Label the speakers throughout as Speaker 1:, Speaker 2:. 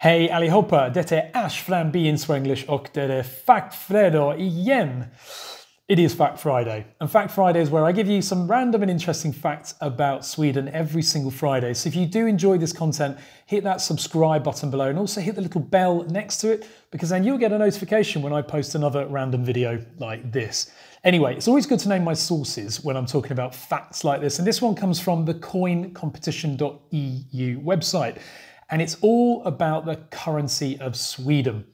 Speaker 1: Hej allihopa! Detta är Ash Being Swenglish och det är Fact igen. It is Fact Friday, and Fact Friday is where I give you some random and interesting facts about Sweden every single Friday. So if you do enjoy this content, hit that subscribe button below and also hit the little bell next to it because then you'll get a notification when I post another random video like this. Anyway, it's always good to name my sources when I'm talking about facts like this, and this one comes from the coincompetition.eu website and it's all about the currency of Sweden.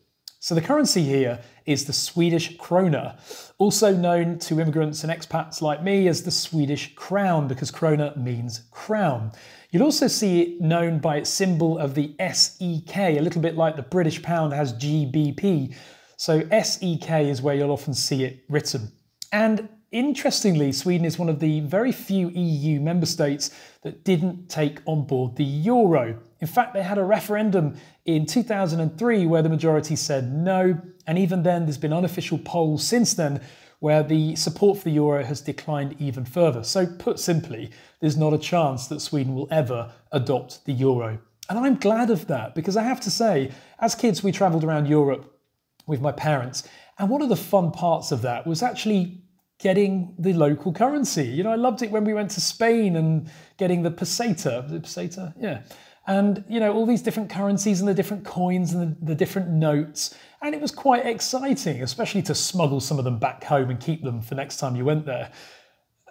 Speaker 1: So the currency here is the Swedish krona, also known to immigrants and expats like me as the Swedish crown because krona means crown. You'll also see it known by its symbol of the SEK, a little bit like the British pound has GBP. So SEK is where you'll often see it written. And interestingly, Sweden is one of the very few EU member states that didn't take on board the euro. In fact, they had a referendum in 2003 where the majority said no, and even then, there's been unofficial polls since then where the support for the euro has declined even further. So, put simply, there's not a chance that Sweden will ever adopt the euro. And I'm glad of that because I have to say, as kids, we travelled around Europe with my parents, and one of the fun parts of that was actually getting the local currency. You know, I loved it when we went to Spain and getting the peseta. The peseta? Yeah. And, you know, all these different currencies and the different coins and the, the different notes. And it was quite exciting, especially to smuggle some of them back home and keep them for next time you went there.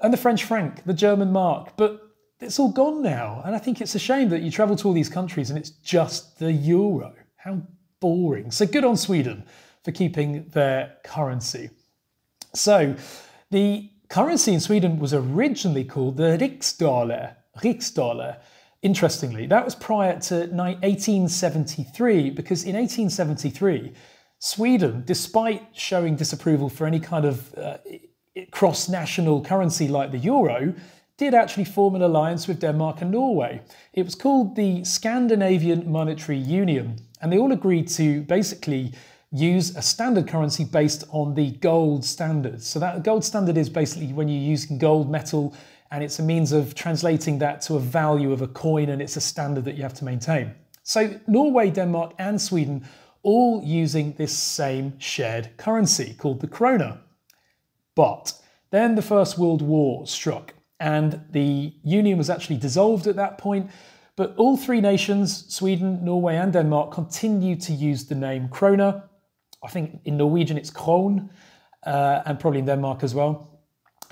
Speaker 1: And the French franc, the German mark. But it's all gone now. And I think it's a shame that you travel to all these countries and it's just the euro. How boring. So good on Sweden for keeping their currency. So the currency in Sweden was originally called the Riksdaler. Riksdaler. Interestingly, that was prior to 1873 because in 1873, Sweden, despite showing disapproval for any kind of uh, cross national currency like the euro, did actually form an alliance with Denmark and Norway. It was called the Scandinavian Monetary Union, and they all agreed to basically use a standard currency based on the gold standard. So that gold standard is basically when you're using gold metal and it's a means of translating that to a value of a coin and it's a standard that you have to maintain. So Norway, Denmark and Sweden all using this same shared currency called the krona. But then the First World War struck and the union was actually dissolved at that point. But all three nations, Sweden, Norway, and Denmark, continued to use the name krona I think in Norwegian it's krone, uh, and probably in Denmark as well.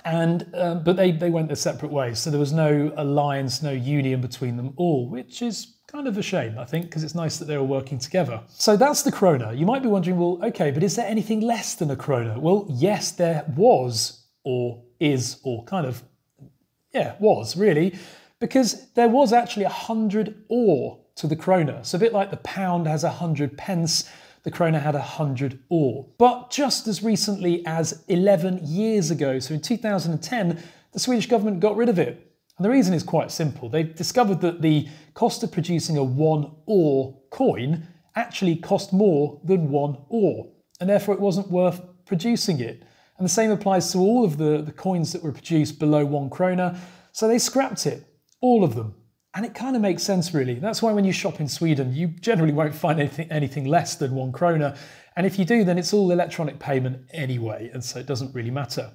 Speaker 1: And uh, but they they went their separate ways, so there was no alliance, no union between them all, which is kind of a shame, I think, because it's nice that they were working together. So that's the krona. You might be wondering, well, okay, but is there anything less than a krona? Well, yes, there was, or is, or kind of, yeah, was really, because there was actually a hundred öre to the krona. So a bit like the pound has a hundred pence the krona had 100 öre. But just as recently as 11 years ago, so in 2010, the Swedish government got rid of it. And the reason is quite simple. They've discovered that the cost of producing a one öre coin actually cost more than one öre, and therefore it wasn't worth producing it. And the same applies to all of the, the coins that were produced below one krona, so they scrapped it, all of them. And it kind of makes sense, really. That's why when you shop in Sweden, you generally won't find anything, anything less than one krona. And if you do, then it's all electronic payment anyway, and so it doesn't really matter.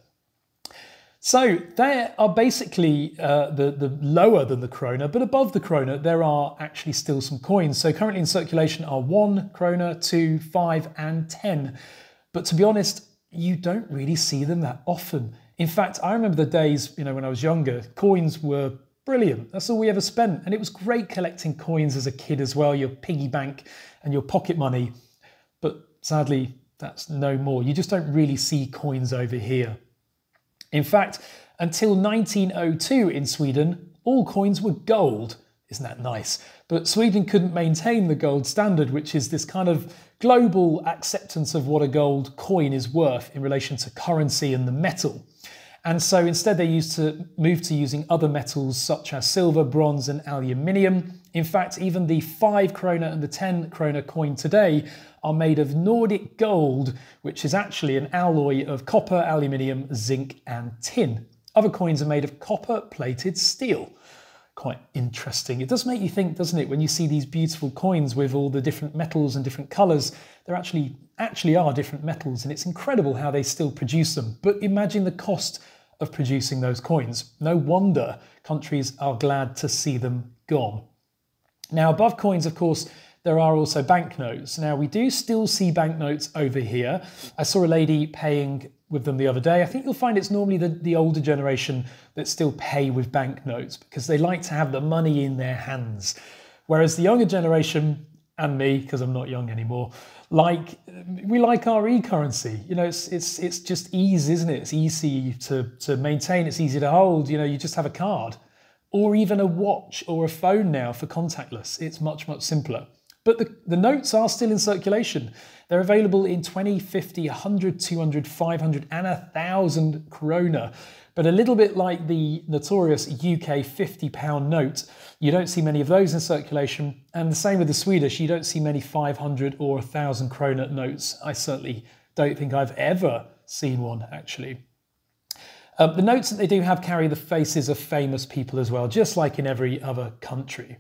Speaker 1: So there are basically uh, the, the lower than the krona, but above the krona, there are actually still some coins. So currently in circulation are one krona, two, five, and 10. But to be honest, you don't really see them that often. In fact, I remember the days, you know, when I was younger, coins were Brilliant. That's all we ever spent. And it was great collecting coins as a kid as well, your piggy bank and your pocket money. But sadly, that's no more. You just don't really see coins over here. In fact, until 1902 in Sweden, all coins were gold. Isn't that nice? But Sweden couldn't maintain the gold standard, which is this kind of global acceptance of what a gold coin is worth in relation to currency and the metal. And so instead, they used to move to using other metals such as silver, bronze, and aluminium. In fact, even the 5 krona and the 10 krona coin today are made of Nordic gold, which is actually an alloy of copper, aluminium, zinc, and tin. Other coins are made of copper plated steel. quite interesting. It does make you think, doesn't it, when you see these beautiful coins with all the different metals and different colours, there actually actually are different metals, and it's incredible how they still produce them. But imagine the cost of producing those coins. No wonder countries are glad to see them gone. Now, above coins, of course, there are also banknotes. Now, we do still see banknotes over here. I saw a lady paying with them the other day. I think you'll find it's normally the, the older generation that still pay with banknotes because they like to have the money in their hands. Whereas the younger generation, and me, because I'm not young anymore, like we like our e-currency. You know, it's it's it's just ease, isn't it? It's easy to to maintain. It's easy to hold. You know, you just have a card, or even a watch or a phone now for contactless. It's much much simpler. But the, the notes are still in circulation. They're available in 20, 50, 100, 200, 500, and 1,000 krona. But a little bit like the notorious UK £50 note, you don't see many of those in circulation. And the same with the Swedish, you don't see many 500 or 1,000 krona notes. I certainly don't think I've ever seen one, actually. Um, the notes that they do have carry the faces of famous people as well, just like in every other country.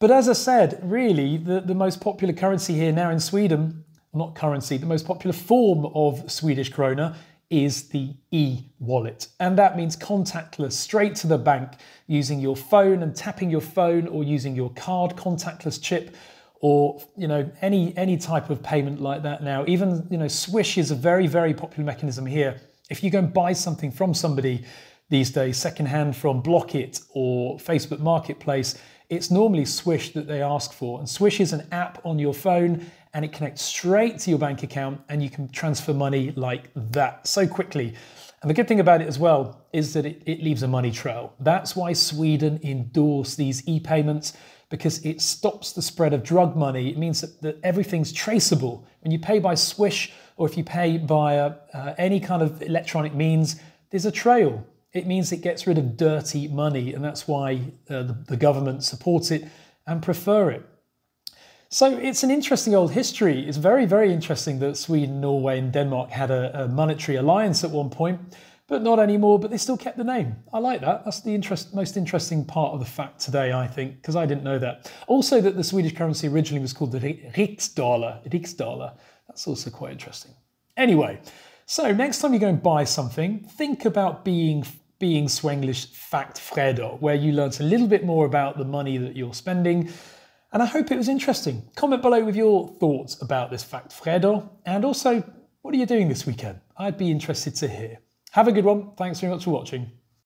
Speaker 1: But as I said, really, the, the most popular currency here now in Sweden, not currency, the most popular form of Swedish krona is the e-wallet. And that means contactless, straight to the bank, using your phone and tapping your phone or using your card contactless chip or you know any any type of payment like that now. Even you know Swish is a very very popular mechanism here. If you go and buy something from somebody these days, secondhand from Blocket or Facebook Marketplace, it's normally Swish that they ask for. And Swish is an app on your phone and it connects straight to your bank account and you can transfer money like that so quickly. And the good thing about it as well is that it, it leaves a money trail. That's why Sweden endorsed these e-payments because it stops the spread of drug money. It means that, that everything's traceable. When you pay by Swish or if you pay via uh, any kind of electronic means, there's a trail it means it gets rid of dirty money, and that's why uh, the, the government supports it and prefer it. So it's an interesting old history. It's very, very interesting that Sweden, Norway, and Denmark had a, a, monetary alliance at one point, but not anymore. But they still kept the name. I like that. That's the interest, most interesting part of the fact today, I think, because I didn't know that. Also, that the Swedish currency originally was called the Riksdaler. Riksdaler. That's also quite interesting. Anyway, so next time you go and buy something, think about being being Swenglish Fact Fredag, where you learnt a little bit more about the money that you're spending. And I hope it was interesting. Comment below with your thoughts about this Fact Fredag, and also, what are you doing this weekend? I'd be interested to hear. Have a good one. Thanks very much for watching.